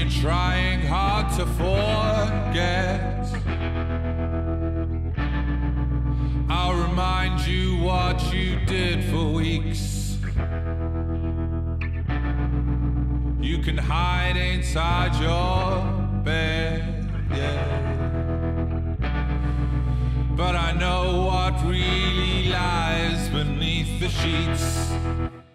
you're trying hard to forget. I'll remind you what you did for weeks. You can hide inside your bed, yeah. But I know what really lies beneath the sheets.